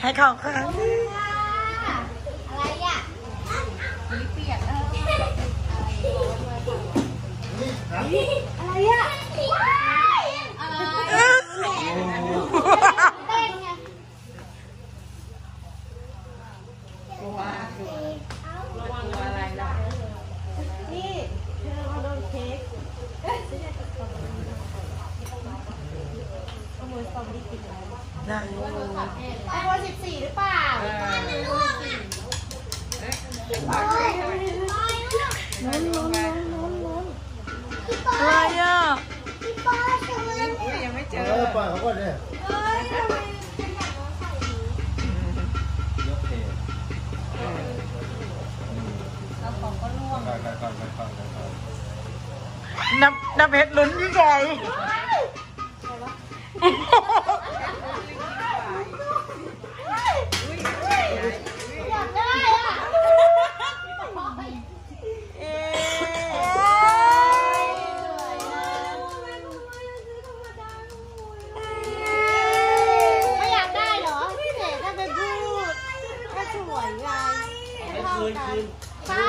ให้เของค่ะอะไรอะมีเปียกเอออะไรอะอะไรเต้นไง กลัวกลัวกลัวอะไรล่ะ นี่เธอมาโดนเค้ก ขโมยสตรอเบอรี่กินแล้วได้ไอโฟนสิบสี่หรือเปล่าเออลุ้นลุ้นลุ้นลุ้นลุ้นพี่ปออะไรอะพี่ปอเจอเลยอุ้ยยังไม่เจเอออปล่อยเขาก่อนเนี่ยเอ้ยทำไมเป็นอย่างน้องใส่นี้ยกเทแล้วของก็ร่วงก่อนก่อนก่อนก่อนก่อนก่อนน้ำน้ำเพชรลุ้นยิ่งใหญ่ อนไงไม่คืนคืนป้า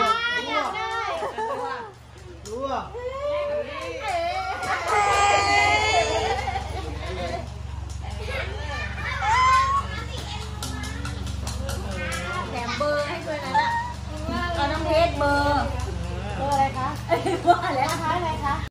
อยากได้รู้แถมเบอร์ให้ด้วนะล่ะเน้อเพชเบอร์เบอร์อะไรคะว่าแล้วนะคะอะไรคะ